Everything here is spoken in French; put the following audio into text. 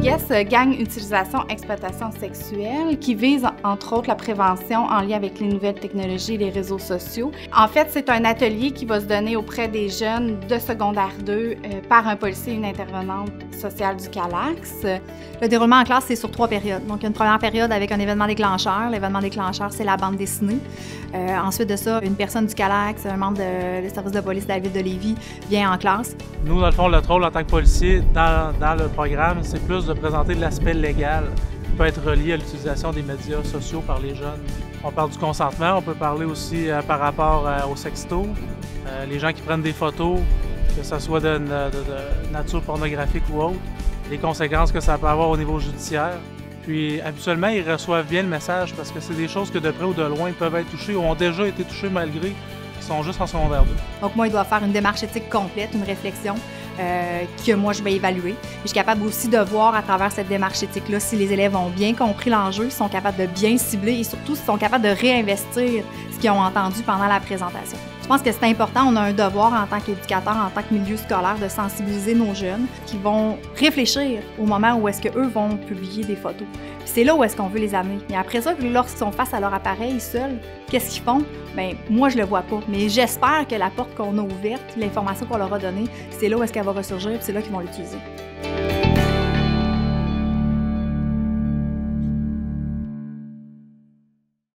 gang utilisation exploitation sexuelle qui vise entre autres la prévention en lien avec les nouvelles technologies et les réseaux sociaux. En fait, c'est un atelier qui va se donner auprès des jeunes de secondaire 2 euh, par un policier et une intervenante sociale du CALAX. Le déroulement en classe, c'est sur trois périodes. Donc, il y a une première période avec un événement déclencheur. L'événement déclencheur, c'est la bande dessinée. Euh, ensuite de ça, une personne du CALAX, un membre du service de police ville de vient en classe. Nous, dans le fond, notre rôle en tant que policier dans, le programme, c'est plus de présenter l'aspect légal qui peut être relié à l'utilisation des médias sociaux par les jeunes. On parle du consentement, on peut parler aussi euh, par rapport euh, au sexto, les gens qui prennent des photos, que ce soit de, nature pornographique ou autre, les conséquences que ça peut avoir au niveau judiciaire. Puis habituellement, ils reçoivent bien le message parce que c'est des choses que de près ou de loin peuvent être touchées ou ont déjà été touchées malgré qu'ils sont juste en secondaire 2. Donc moi, il doit faire une démarche éthique complète, une réflexion euh, que moi, je vais évaluer. je suis capable aussi de voir à travers cette démarche éthique-là si les élèves ont bien compris l'enjeu, sont capables de bien cibler et surtout s'ils sont capables de réinvestir ce qu'ils ont entendu pendant la présentation. Pense que c'est important. On a un devoir en tant qu'éducateur, en tant que milieu scolaire, de sensibiliser nos jeunes qui vont réfléchir au moment où est-ce qu'eux vont publier des photos. C'est là où est-ce qu'on veut les amener. Et après ça, lorsqu'ils sont face à leur appareil seuls, qu'est-ce qu'ils font? Bien, moi, je le vois pas. Mais j'espère que la porte qu'on a ouverte, l'information qu'on leur a donnée, c'est là où est-ce qu'elle va ressurgir, c'est là qu'ils vont l'utiliser.